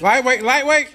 Lightweight, lightweight.